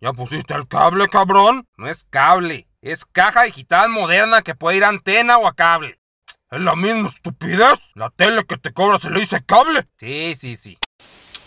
¿Ya pusiste el cable, cabrón? No es cable, es caja digital moderna que puede ir a antena o a cable. Es la misma estupidez. La tele que te cobra se le dice cable. Sí, sí, sí.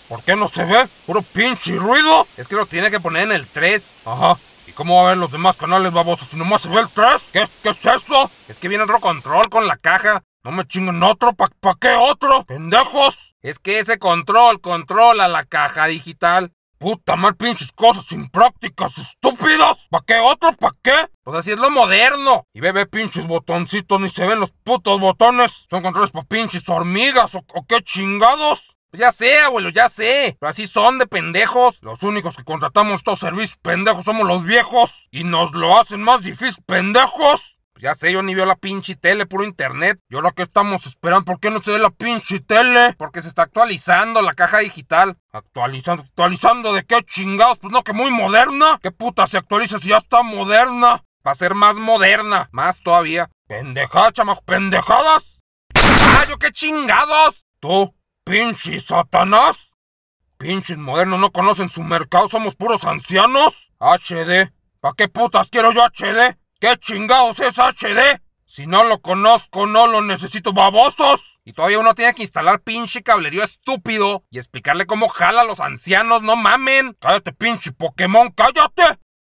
¿Por qué no se ve? Puro pinche ruido. Es que lo tiene que poner en el 3. Ajá. ¿Y cómo va a ver los demás canales babosos si nomás se ve el 3? ¿Qué, ¿Qué es eso? Es que viene otro control con la caja. No me chinguen otro, ¿pa, pa qué otro? ¡Pendejos! Es que ese control controla la caja digital. Puta mal pinches cosas imprácticas, estúpidos. ¿Pa qué otro? ¿Pa qué? Pues así es lo moderno. Y ve, ve pinches botoncitos, ni se ven los putos botones. Son controles pa pinches hormigas o, o qué chingados. Pues ya sé, abuelo, ya sé. Pero así son de pendejos. Los únicos que contratamos estos servicios pendejos somos los viejos. Y nos lo hacen más difícil, pendejos. Ya sé, yo ni veo la pinche tele, puro internet. ¿Y ahora que estamos esperando? ¿Por qué no se ve la pinche tele? Porque se está actualizando la caja digital. ¿Actualizando? ¿Actualizando de qué chingados? Pues no, que muy moderna. ¿Qué puta se actualiza si ya está moderna? Va a ser más moderna, más todavía. Pendejadas, chamaco, pendejadas. ¡Ah, yo qué chingados! ¿Tú? ¿Pinche Satanás? ¿Pinches modernos no conocen su mercado? ¿Somos puros ancianos? HD. ¿Para qué putas quiero yo HD? ¿Qué chingados es HD? Si no lo conozco, no lo necesito, babosos. Y todavía uno tiene que instalar pinche cablerío estúpido y explicarle cómo jala a los ancianos, no mamen. Cállate, pinche Pokémon, cállate.